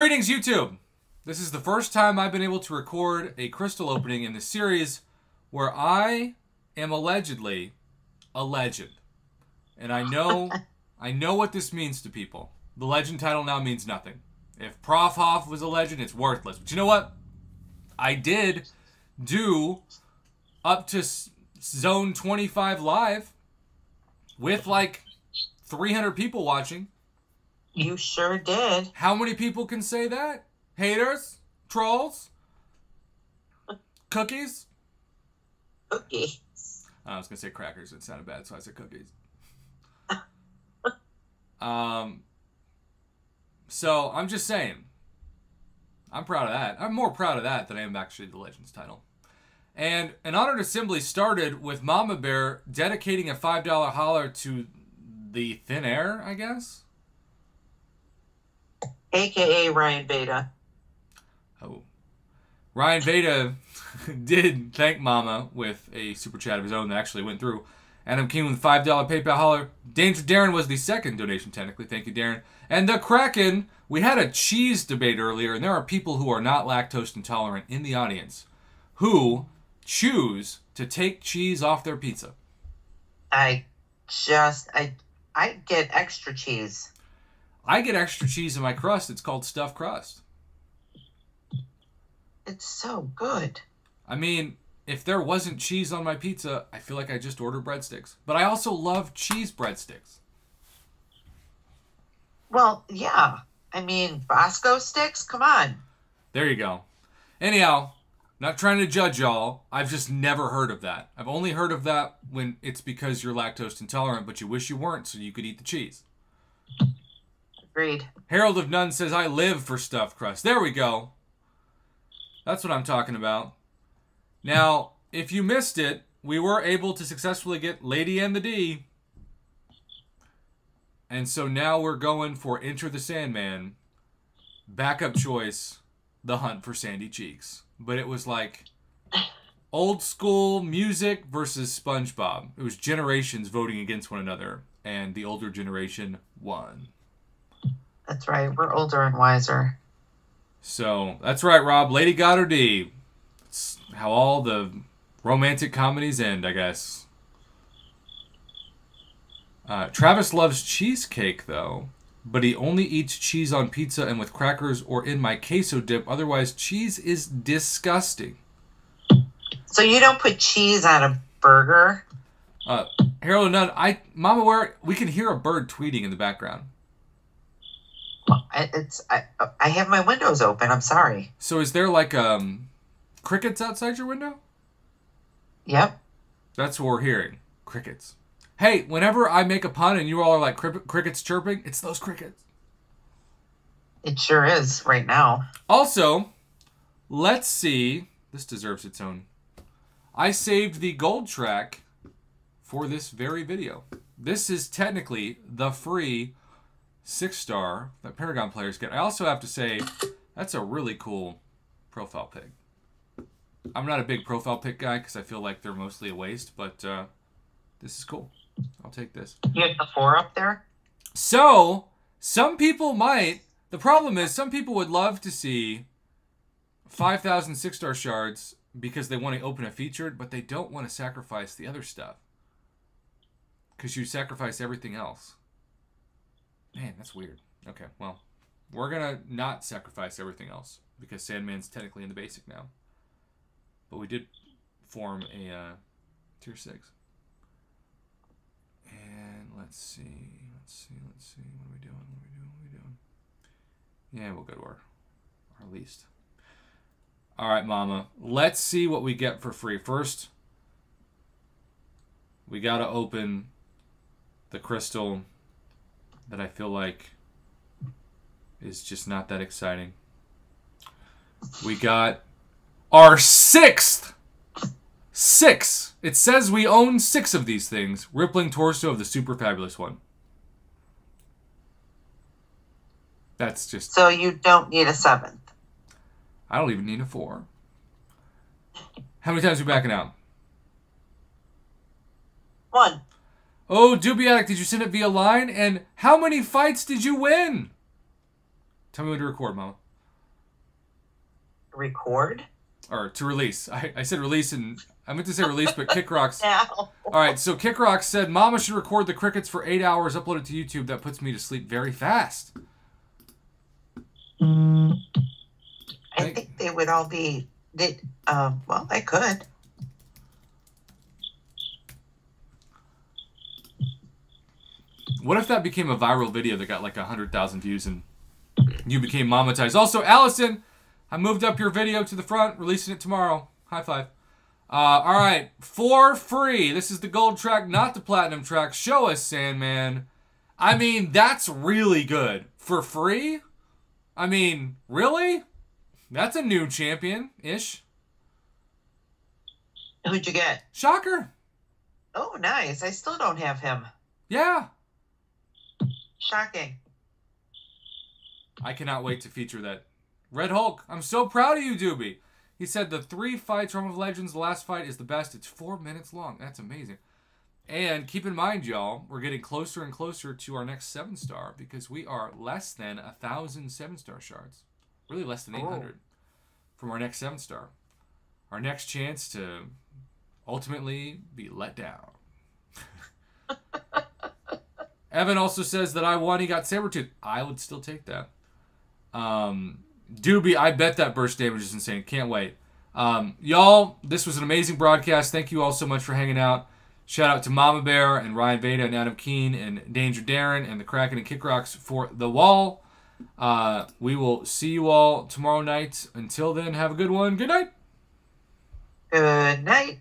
Greetings, YouTube! This is the first time I've been able to record a crystal opening in the series where I am allegedly a legend. And I know I know what this means to people. The legend title now means nothing. If Prof Hoff was a legend, it's worthless. But you know what? I did do up to s- zone 25 live with like 300 people watching. You sure did. How many people can say that? Haters? Trolls? Cookies? Cookies. I was gonna say crackers. It sounded bad, so I said cookies. um. So I'm just saying. I'm proud of that. I'm more proud of that than I am actually the Legends title. And an honored assembly started with Mama Bear dedicating a five dollar holler to the thin air, I guess. AKA Ryan Beta. Oh. Ryan Veda did thank Mama with a super chat of his own that actually went through. Adam King with $5 PayPal holler. Danger Darren was the second donation, technically. Thank you, Darren. And the Kraken, we had a cheese debate earlier, and there are people who are not lactose intolerant in the audience who choose to take cheese off their pizza. I just I I get extra cheese. I get extra cheese in my crust. It's called stuffed crust. It's so good. I mean, if there wasn't cheese on my pizza, I feel like I just ordered breadsticks. But I also love cheese breadsticks. Well, yeah. I mean, Bosco sticks. Come on. There you go. Anyhow, not trying to judge y'all. I've just never heard of that. I've only heard of that when it's because you're lactose intolerant, but you wish you weren't so you could eat the cheese. Agreed. Harold of None says, I live for stuffed crust. There we go. That's what I'm talking about. Now, if you missed it, we were able to successfully get Lady and the D. And so now we're going for Enter the Sandman. Backup choice, The Hunt for Sandy Cheeks. But it was like old school music versus SpongeBob. It was generations voting against one another, and the older generation won. That's right. We're older and wiser. So that's right, Rob. Lady Got Her D. It's how all the romantic comedies end, I guess. Uh, Travis loves cheesecake, though, but he only eats cheese on pizza and with crackers or in my queso dip. Otherwise, cheese is disgusting. So you don't put cheese on a burger? Uh, Harold Nunn, I, Mama, where we can hear a bird tweeting in the background. I- It's I, I have my windows open. I'm sorry. So is there like um, crickets outside your window? Yep. That's what we're hearing. Crickets. Hey, whenever I make a pun and you all are like cri- crickets chirping, it's those crickets. It sure is right now. Also, let's see. This deserves its own. I saved the gold track for this very video. This is technically the free six star that Paragon players get. I also have to say, that's a really cool profile pick. I'm not a big profile pick guy because I feel like they're mostly a waste, but uh, this is cool. I'll take this. You have the four up there? So, some people might. The problem is, some people would love to see 5,000 six star shards because they want to open a featured, but they don't want to sacrifice the other stuff. Because you sacrifice everything else. Man, that's weird. Okay, well, we're to not sacrifice everything else because Sandman's technically in the basic now. But we did form a uh, tier 6. And let's see, let's see, let's see. What are we doing? What are we doing? What are we doing? Yeah, we'll go to our our least. All right, Mama. Let's see what we get for free. First, we got to open the crystal that I feel like is just not that exciting. We got our sixth Six. It says we own six of these things. Rippling torso of the super fabulous one. That's just. So you don't need a seventh. I don't even need a four. How many times are we backing out? One. Oh, Dubiotic, did you send it via line? And how many fights did you win? Tell me when to record, Mama. record or to release. I, I said release and I meant to say release, but Kick Rocks. now. All right, so Kick Rocks said Mama should record the crickets for eight hours, upload it to YouTube. That puts me to sleep very fast. I think they would all be. They, um, well, they could. What if that became a viral video that got like a hundred thousand views and you became monetized? Also, Allison, I moved up your video to the front, releasing it tomorrow. High five. Uh, all right, for free. This is the gold track, not the platinum track. Show us, Sandman. I mean, that's really good. For free? I mean, really? That's a new champion ish. Who'd you get? Shocker. Oh, nice. I still don't have him. Yeah. Shocking. I cannot wait to feature that. Red Hulk, I'm so proud of you, Doobie. He said the three fights from of Legends, the last fight is the best. It's four minutes long. That's amazing. And keep in mind, y'all, we're getting closer and closer to our next seven star because we are less than a thousand seven star shards. Really less than Oh. 800 from our next seven star. Our next chance to ultimately be let down. Evan also says that I won. He got Sabretooth. I would still take that. Um, Doobie, I bet that burst damage is insane. Can't wait. Um, y'all, this was an amazing broadcast. Thank you all so much for hanging out. Shout out to Mama Bear and Ryan Veda and Adam Keen and Danger Darren and the Kraken and Kick Rocks for the wall. Uh, we will see you all tomorrow night. Until then, have a good one. Good night. Good night.